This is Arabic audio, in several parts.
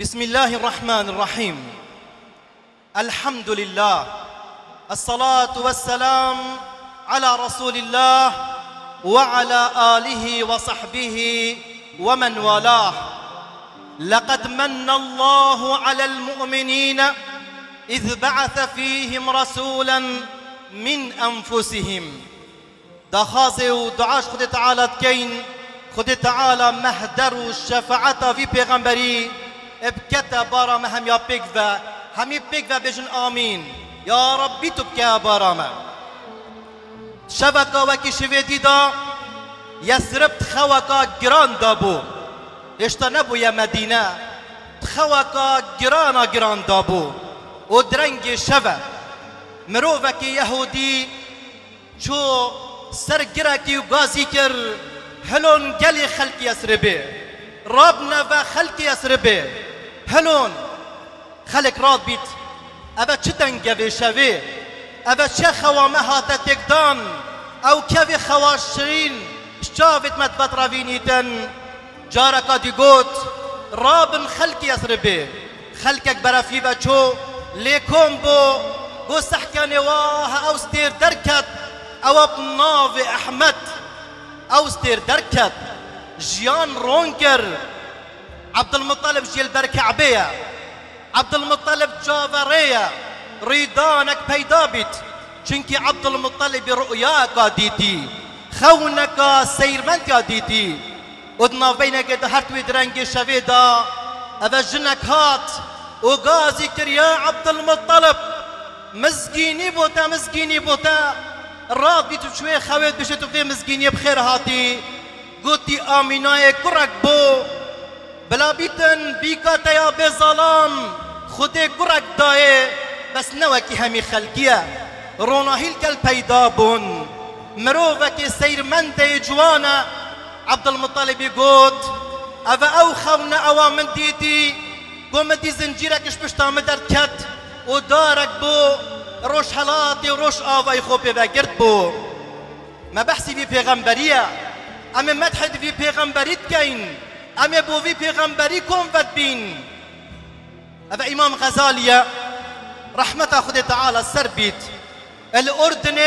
بسم الله الرحمن الرحيم الحمد لله الصلاة والسلام على رسول الله وعلى آله وصحبه ومن والاه لقد من الله على المؤمنين إذ بعث فيهم رسولا من أنفسهم دخازي ودعاش خد تعالى تكين خد تعالى مهدر الشفاعة في پیغمبری ابكتا بارا هم يا بيكفا همي بيكفا بجن آمين. يا ربي تبكى بارا ما شبكة وكي شويدي دا يسرب تخوكا جران دابو. إشتا نبو يا مدينة تخوكا جرانا جران دابو. ودرنج شبه مروفك يهودي شو سرگرکی و گازی کر هلون گلی خلقی اسربه راب نوا خلقی اسربه هلون خلق راد بیت اوه چه دنگوه شوه اوه چه خوامه هاته تکدان أو کوی خواشرین شاوت مدبت روینیتن جارکا دی گوت. رابن خلقی اسربه خلقك برافي بچو ليكم بو. گو سحكاني واه أو ستير دركت أو بناف احمد. أو ستير دركت جيان رونكر عبد المطلب جيل بركعبية عبد المطلب جافرية ريدانك بيدابت چنكي عبد المطلب رؤياك ديتي خونك سيرمنت ديتي ودنا بينك دهرت ودرنج شفيدا أبا جنك هات وغازي كريا عبد المطلب مزگینی بوتا مزگینی بوتا راد بیتو شوی خوید بشه تو مزگینی بخیر هاتی گوتی آمینای بو بلا بیتن بیکا تیا بظلام خود کرک دایه بس نوکی همی خلقیه. روناهیل کل پیدا بون. مروفك سير من جوانا. عبد المطلب يقول أفا أو خونا أوا من ديتي قوم دي زنجيرك اش بشتا مدرد كت ودارك بو. روش حلاتي وروش آواي خو بيبقرد بو. ما بحثي في پیغمبرية أما مدحد في پیغمبريت كين أما بو في كون فد بين أفا إمام غزالية رحمة خد تعالى الأردن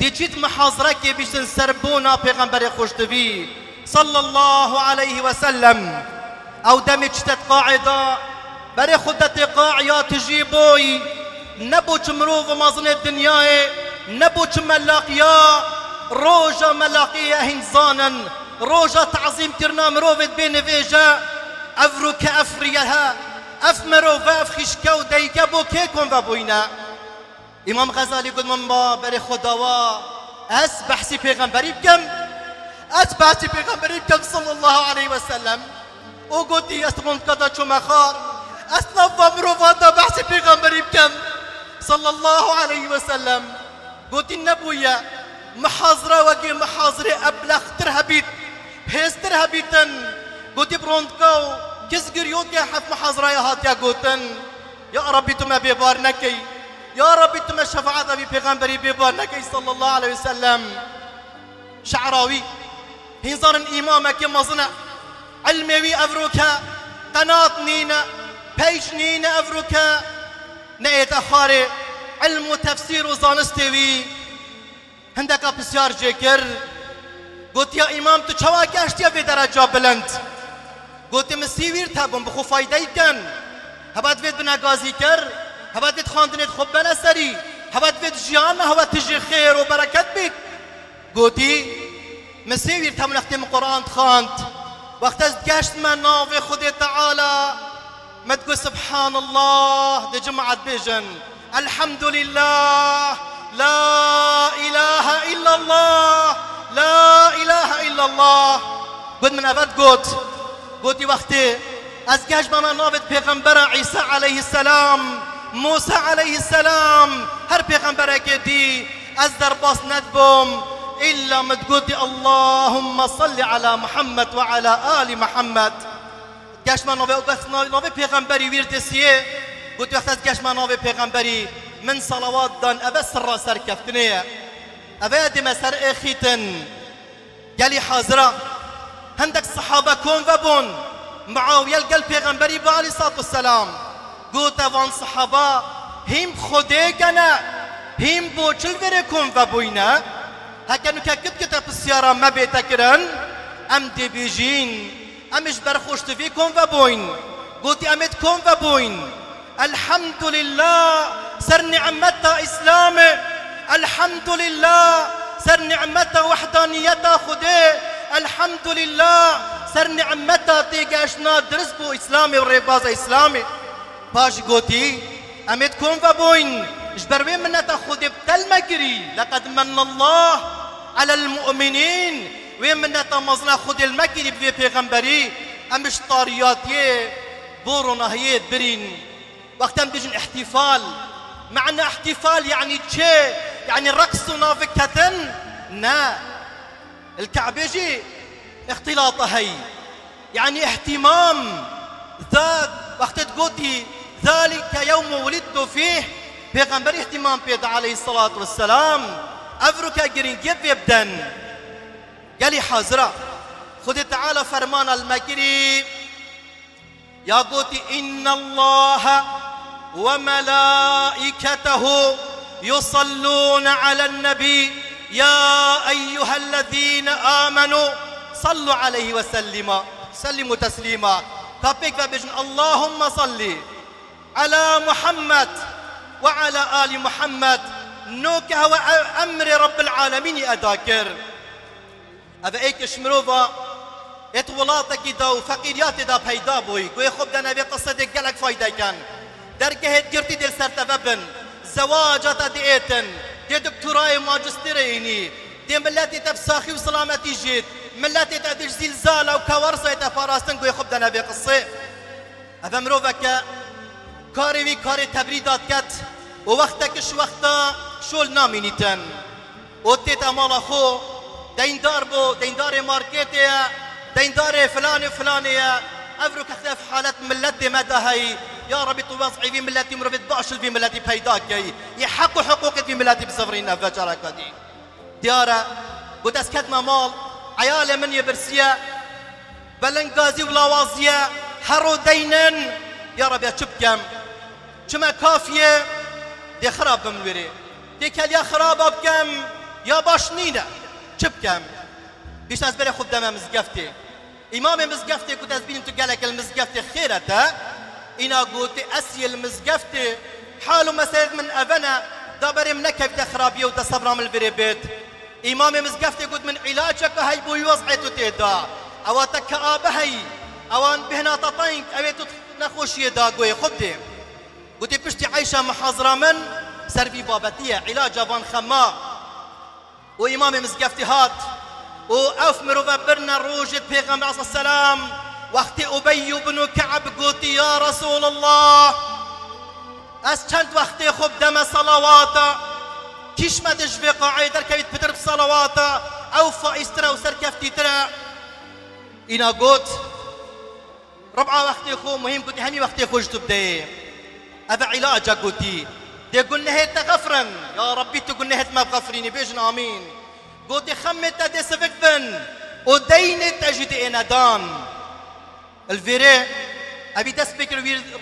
دي جيت محاضرك بيشن سربونا پیغمبر خوشتوي صلى الله عليه وسلم أو دمي جتت قاعدة. بري خدت قاعية تجيبوي نبو مروف مازن الدنيا نبو ملاقيا روجا ملاقيا هنزانا روجا تعظيم كرنا مروفت بين فيجا أفرو كافريها أف مروفا أف خشكا وديكا بو كيكم فابوينا إمام غزالي قد من بري خداوا أس بحثي پیغمبري بكم أس بحثي پیغمبري بكم صلى الله عليه وسلم. وقلتي استمون كذا شو مخار اسنفا مروفاتا بحثي پیغمبري بكم صلى الله عليه وسلم. قلت النبوية محاضرة وقي محاضرة أبلغ ترهبيت. هيس ترهبيتن قلت بروندكو كزقر يوكي حف محاضرة هات يا قوتن يا ربي تما بيبار نكي يا ربي تما شفاعة في بيغمبري بيبار نكي صلى الله عليه وسلم. شعراوي هنزار إمامك مزنع علمي أفروكا قناط نينا بيش نينا أفروكا نەیێت ئەخوارێ علم و تەفسیر و زانستێوی هەندێکا جێکرد گوتیا ئیمام تو چاوا گەشتیە بێ دەرەجا بلند؟ گوتی من سیویر تابم بخو فایدەی کەن هەبات بێت بنەگازی کرد هەبات بێت خواندنێت خۆ بەنە سەری هەبات بێت ژیان هەوە تژی خێر و بەرەکەت بیت گوتی من سیویر تام نەختێم قورآن خواند. وەختەس گەشتمە ناوێ خودێ تەعالا ما تقول سبحان الله دي جمعة بيجن الحمد لله لا إله إلا الله. لا إله إلا الله. قد من أبد قد قد وقتي. از گشت ما نافت پیغمبر عیسی علیه السلام. موسی علیه السلام. هر پیغمبر که دی از در باس ندبم إلا متقولي اللهم صل على محمد وعلى آل محمد. گشت من نوی نوی پیغمبری ویردسیه گوت وقت از گشت من نوی پیغمبری. من صلوات دان أبا سر سر أبا دم سر إخيتن. قالي حاضرة. هندك صحابة كون فبون معاویه الگل پیغمبری با علی صلات السلام گوت وان صحابة. هم خوده گنه هم بوچل وره کن و بوینه هکنو که کت کت پسیارا ما بیتا کرن أم دی بیجین امش برخوشتوی کن و بوین گوتی امت کن و بوین الحمد لله. سر نعمتا اسلام الحمد لله سر نعمتا وحدانيتا خده الحمد لله سر نعمتا تيگاشنا درس بو إسلامي و ريباز إسلامي. باش قوتي امد كون فبوين جبروين منتا خده بتل مكري لقد من الله على المؤمنين. وين منتا مزنا خد المكري بفي پیغمبري. أمش طارياتي بورو نهيت برين. وقتا بيجن احتفال. معنى احتفال يعني تشي يعني رقص نافكة نا. الكعبة اختلاطة هي. يعني اهتمام ذات وقت تقولي ذلك يوم ولدت فيه. پیغمبر اهتمام بيد عليه الصلاة والسلام. أفرك جرين جيب يبدن قالي حاضرة خذ تعالى فرمان المكري يا قوتي إن الله وملائكته يصلون على النبي يا أيها الذين آمنوا صلوا عليه وسلموا سلموا تسليما. فبيك فبجن اللهم صل على محمد وعلى آل محمد. نوك هو أمر رب العالمين أذاكر. هذا إيك شمروفا إت ولاتك دا وفقيريات دا پیدا بوي. گوي خب دا نبي قصة دي فايدة كان. درگه گرتی دل سرتفبن زواجات ديتن دي دكتوراي ماجستيريني. دي ملاتي تفساخي وسلامتي جيت. ملاتي تدش زلزال أو كوارثه تفاراستن قوي خب دا نبي قصة هذا مروفك كاري وي كاري تبريدات كت. ووقتك شو وقتا شول نامينيتن وتيت مال خو. ديندار بو. ديندار ماركتيا ديندار فلان فلانية أفرو كختف حالات ملتي مدى هاي. يا ربي توضعي في ملتي مرفت باشل في ملتي بيداك يحقوا حقوقي في ملتي بسفرين افجارك دي. ديارة قد أسكت مال. عيال من يبرسيا. بلنقازي ولاوازيا هرو دينن. يا ربي اشبكم شما كافية؟ دي خراب بموري دي كل يا خراب بكم يا باش نينا شبكم بیش از بره خود دم مزگفته امام مزگفته کود از بینیم تو گلک اینا گوتی اسی المزگفته حالو مسيرت من أبنا دابر منك في خرابية وتصبر من البري بيت. إمام مزقفتي قلت من علاجك هاي بو يوصعتو تيدا. أو تكآب هاي. أوان بهنا تطينك. أبيتو نخوش يدا قوي خبتي قلت بشتي عايشة محاضرة من سربي بابتية. علاج فان خما. وإمام مزقفتي هات. وأف مروفا برنا روجة بيغمبر عليه السلام وقت أبي بن كعب قلت يا رسول الله چند وقت خوب دم صلواتا کیش مدش في قاعدة کوید پتر صلواتا أو فائسترا و سرکفتی ترا اینا گوت ربع وقت خو مهم قلت همي وقت خوش تبدأ هذا علاجه قلتي دي قلنا هي تغفرن يا ربي تقول هيت ما بغفريني بيجن امين قلت خمت دي سفك بن. ودين تجد انادان الفيري. أبي تسبك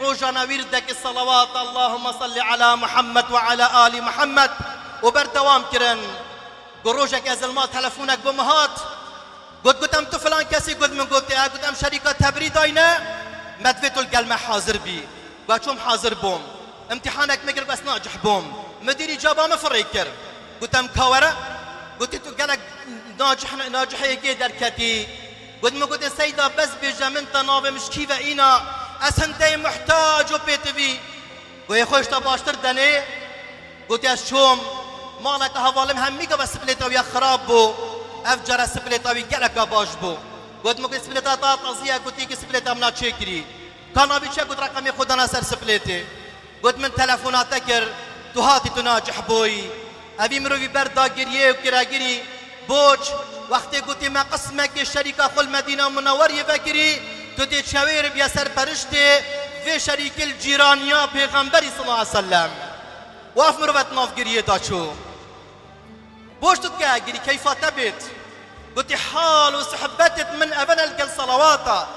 روجانا ويردك الصلوات. اللهم صل على محمد وعلى آل محمد. وبر دوام كرن. قروجك أزل ما تلفونك بمهات. قلت قلت أم فلان كسي قلت من قلت قلت أم شركة تبريد أين مدفتو القلمة حاضر بي. قلت حاضر بوم. امتحانك مقر بس ناجح بوم مديري جابا مفريكر قلت أم كاورة قلت تو قالك ناجح ناجح يجي دركتي قلت ما قلت سيدة بس بيجا من تناوي مش كيف إينا. أسنتي محتاج وبيتفي ويا خوش تباشتر دني قلت يا شوم مالك هوالم هميك بس بليتا ويا خراب بو. أفجر سبليتا ويقلك باش بو. قلت قلت سبليتا تا تزيا قلت يك سبليتا منا تشكري كان أبي شا قلت رقمي خدنا سر سبليتي. قلت من تلفوناتك تو هاتي تناجح بوي. أبي مروي بردا قرية وكراقري بوج وقتی گوتی ما قسمك شركة خل مدينة منور يفكري تو دي شوير بيا سر پرشتي في شريك الجيرانيا پیغمبري صلى الله عليه وسلم. واف مروت ناف گريه دا چو. بوش تتكا گري كيف تبت قلت حال وصحبتت من أبن القل صلواتا.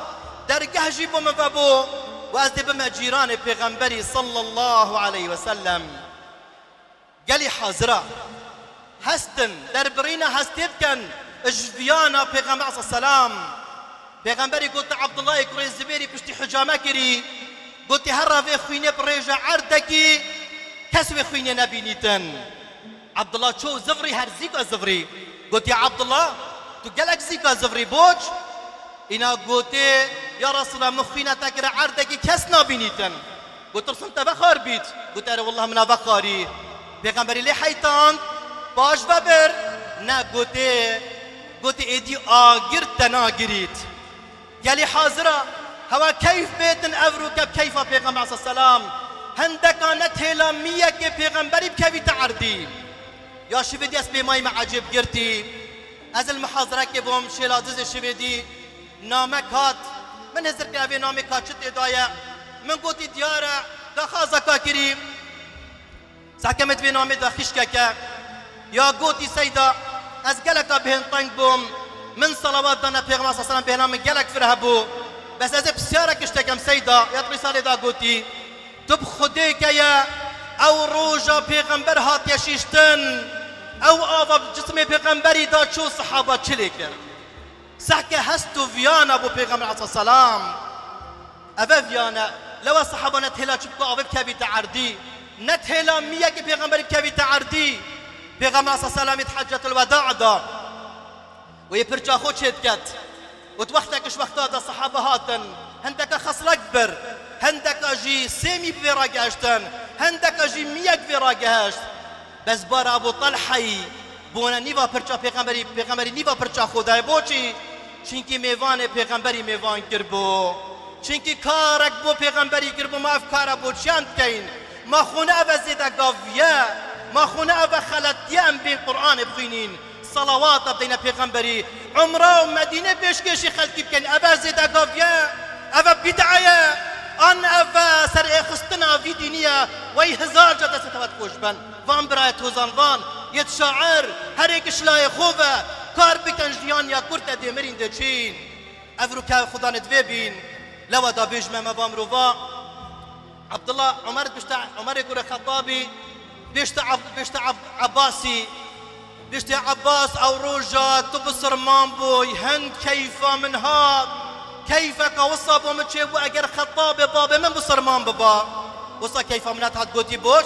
درگه جی بو مبابو و از دی بم جیران پیغمبری صلی الله علیه وسلم. گلی حاضره هستن در برین هستید کن. اجویانا پیغمبر صلی السلام پیغمبری گوت عبدالله کوری زبیری پشتی حجامه کری گوتی هر رفی خوینه بریجه عردکی کس وی خوینه نبینیتن عبدالله چو زفری هر زیگا زفری گوتی عبدالله تو گلک زیگا زفری بوچ اینا گوتی یا رسول الله مخینه تکر عردکی کس نبینیتن گوت رسول تبخار بیت گوتی اره والله منا بخاری پیغمبری لی حیتان باش ببر نه گوتی گوتی ایدی آگیر تناگیریت. یلی حاضره هوا كيف بيتن افرو كيف صلى الله عليه وسلم؟ هندك نتهلا مية كي پیغمبري بكوي تعردي يا شبدي اس بماي معجب قرتي از المحاضرة كي بوم شيلا دز شبدي نامك هات من هزر كافي نامك هات شت ادايا من قوتي ديارة دخازة كاكري ساكمت في نامي دخش كاكا يا قوتي سيدا از قلقا بهن طنق بوم. من صلوات دانا پیغمبر صلى الله عليه وسلم بهنا من قلق فرهبو بس از بسیارك اشتكم سيدا يا رسالة دا قوتي تب خديك يا أو روجا پیغمبر هات يشيشتن أو آوا جسم پیغمبری دا چو صحابه چلی کرد. سحكة هستو فيانا ابو پیغمبر عليه السلام. افا فيانا لو صحابه نتهلا چبكو آوا بكبي تعردي نتهلا مية كي پیغمبر بكبي تعردي پیغمبر عليه السلام حجة الوداع دا. ويبرجا خو چيت كت وتوقتكش وقتا دا صحابه هاتن هندك خصل اكبر هندك أجي سيمي بفراقاشتن هندك أجي ميك بفراقاشت بس بار ابو طلحي بونا نيفا پرچا پیغمبری پیغمبری نيفا پرچا خدای بوچی چونکی میوان پیغمبری میوان کربو چونکی کارک بو پیغمبری کربو ما افکار بو چند کین ما خونه أو زیده گاویه ما خونه أو خلطیه ام بین قرآن بخینین صلوات بدينا پیغمبري عمره ومدينه بيشكشي خلقي بكن ابا زيدا قافيا ابا بدعيا آن ابا سر خستنا في دينيا وي هزار جدا ستوات كوشبن وان برايت هزان وان. يتشاعر هر ایک شلای خوبه. کار بکن جیان یا کرت دیمرین ده چین. افرو که خدا ندوی بین لو دا بیج ما بام روا عبد الله عمر بشتا عمر يقول خطابي بيشتا عب بيشتا عب عباسي. بيشتا عباس أو روجا تبصر مامبوي هند كيف من هاد؟ كيفك وصى بومتشي وأجر خطابي بابا من بصر مام بابا؟ وصى كيف من هاد؟ قوتي بوش؟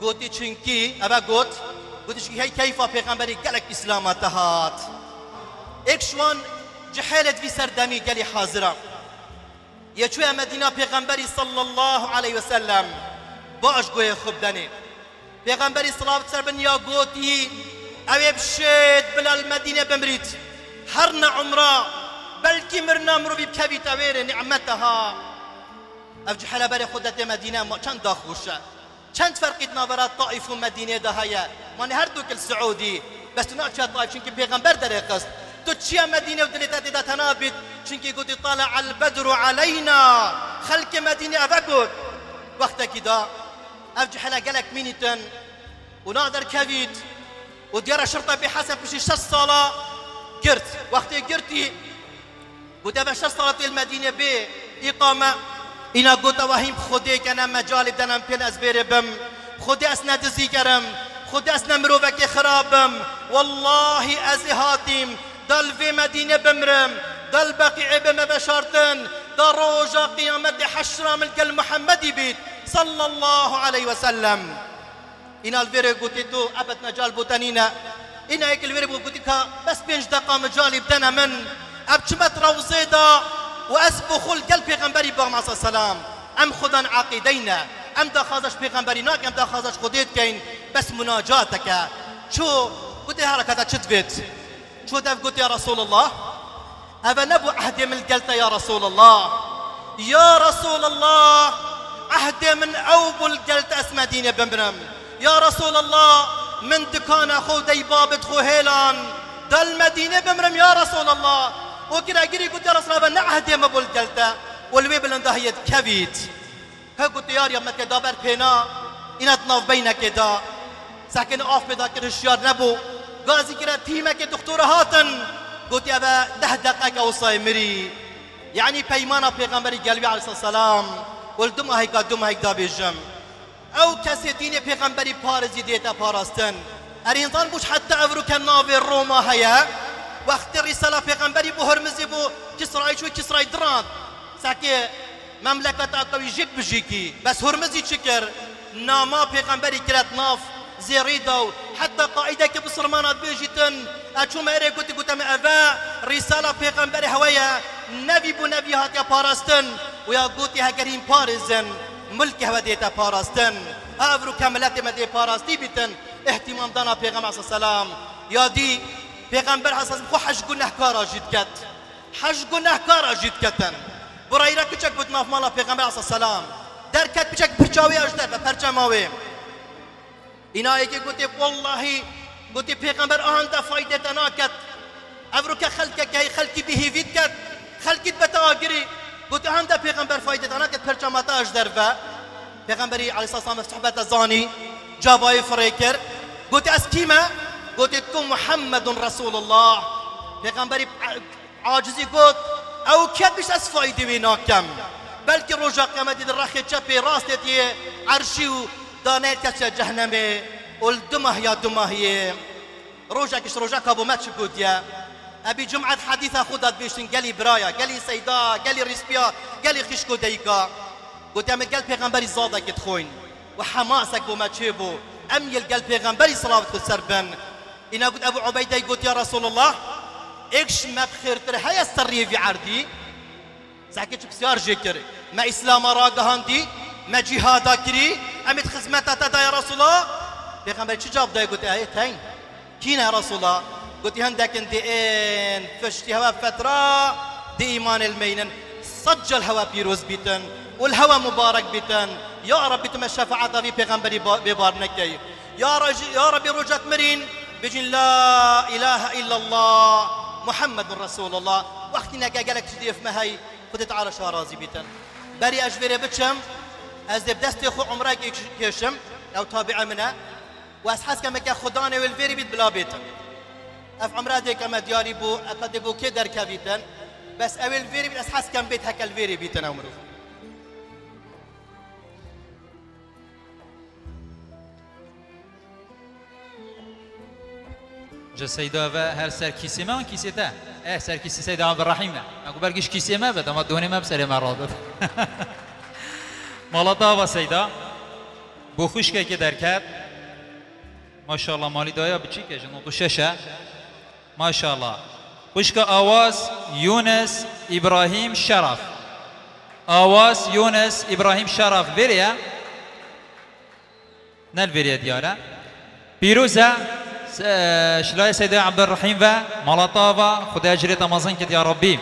قوتي چنكي؟ أبا قوت؟ قوتي چنكي. هي كيف پیغمبري قالك اسلام تهات اكشوان جحيلت في سردمي قالي حاضره يچوي مدينه پیغمبري صلى الله عليه وسلم باش گوی خوب دنی پیغمبری صلاة سر بن یا گوتی اوی بشید بلا المدینه بمرید. هر عمره بلکی مرنا مرو بی بکوی تاویر نعمتها. اف جحلا بری خودت مدینه ما چند داخوشه چند فرقیت ناورات طائف و هيا ماني هر دوك السعودي بس تناك طائف چونك پیغمبر در قصد تو چيا مدينة ودلتا دا تنابت چونك قلت طلع البدر علينا خلق مدينة أفقد وقتا كده أفجح لها قالك مينيتن ونادر كبيت وديار شرطة بحسب بشي شش صلاة. قرت وقت قرتي أبا شش صلاة المدينة بي إقامة. إنا قلت وهيم خديك أنا مجالي بدنا بين أزبير بم خدي أسنا تزيكرم خدي أسنا مروفك خرابم. والله أزي هاتم دل في مدينة بمرم دل بقي بما بشارتن. دل قيامة حشرة من قل صلى الله عليه وسلم إن الفيري قلت تو أبت نجال بوتانينا إن هيك الفيري قلت بس بينج دقا مجالي بدنا من أبشمت روزيدا وأسبخ قلب پیغمبری با ما سلام ام خدا عقیدینا ام دا خازش پیغمبری ناک ام دا خازش خودیت کین بس مناجاتك شو قلت حركة شتفت شو دف قلت يا رسول الله أبا نبو عهدي من قلت يا رسول الله يا رسول الله عهدي من أوبل قلت أسمى ديني بمبرم. يا رسول الله من دكان أخو دي بابت خو هيلان. دل مدينة بمرم يا رسول الله. وكذا قري قلت يا رسول الله نعهدي ما بول قلت والويب لنده هي كبيت. ها قلت يا ريم كدا بر بينا إنا تناف بينا كدا ساكن اوف بدا كده الشيار نبو. غازي كده تيمك دكتور هاتن. قلت يا با ده دقيقة وصاي مري يعني پیمانا پیغمبری قلبی علیه السلام ولدم هیکا دم هیک دابیجم أو کسی دین پیغمبری پارزی دیتا پاراستن. ارینزان بوش حتی افرو که ناوی روما هیا وقت رساله پیغمبری بو هرمزی بو کسرای شو کسرای دران ساکی مملکت اقوی جک بجیکی بس هرمزی چکر ناما پیغمبری کرد ناف زيري دو حتى قائدة بسرمانات بيجيتن أشو ما إري قلت قلت أفا رسالة پیغمبر هوايا نبي بو نبي ويا قلت هكرين بارزن ملك هوا ديتا باراستن أفرو كاملات ما دي باراستی بیتن احتمام دانا پیغمبر عليه وسلم. يا دي پیغمبر حساس بخو حج گناه کارا جید کت. حج گناه کارا جید کتن. برای را کچک بود ناف مالا پیغمبر عليه وسلم. در کت بچک پرچاوی اجدر و پرچماوی اینا یکی گوتی والله گوتی پیغمبر آهنده فایده تناکت افرو که خلک که خلکی بهیوید بتاگری گوتی آهنده پیغمبر فایده تناکت پرچماتا اجدر و پیغمبری علیه السلام صحبت زانی جابای فریکر گوتی از کیمه؟ گوتی تو محمد رسول الله. پیغمبری عاجزی گوت أو کت بیش از فایده وی ناکم بلکه روژا قیامتی در رخی چپی راستتی عرشی و دانيت كاتشا جهنمي والدمه يا دمه روجا كش روجا كابو ماتش يا أبي جمعة حديثة خدت بيشتن قالي برايا قالي سيدا قالي ريسبيا قالي خشكو ديكا قلت يا قال بيغمبري زادك تخوين وحماسك بو ماتشيبو أم يلقى بيغمبري صلاة السربن. إنا قلت أبو عبيدة قلت يا رسول الله إيش ما بخير ترى؟ هيا السرية في عردي. زعكي شو بسيار جيكر ما إسلام راقهاندي ما جهادا كري. امت خزمتا تدا يا رسول الله. پیغمبر چی جواب دای گوتی ای تاین کین يا رسول الله؟ گوتی هندك انت ان فشتي هوا فترة. دي ايمان المينن. صج الهوا بيروز بيتن. والهوا مبارك بيتن. يا رب تم الشفاعة في پیغمبري ببارنكي يا رج يا رب رجت مرين بجن لا إله إلا الله. محمد رسول الله. وقتنا قالك تديف مهي خذ تعالى شارازي بيتن. بري اجبري بتشم از دست خو عمره کشم أو تابع منه. و از حس نویل ویری بید بلا بیتن أف عمره دی کمه دیاری بو اقد بو که در کویتن بس ویری بید از حس کم بیت هکل ویری بیتن عمرو سيدا و هر سر کیسی ما کیسی تا. آه سر کیسی سيدا عبد الرحیم نه. اگه برگیش کیسی ما بده ما دونی ما بسر ما را مالا و سیدا. بو خوشکه که درکت. ماشاءالله مالی دایا بچی که جنو تو ششه ماشاءالله. خوشک آواز یونس ابراهیم شرف. آواز یونس ابراهیم شرف بریا نل بریا دیاره پیروزه شلای سیده عبدالرحیم و مالا و خدا اجری تمازن یا ربی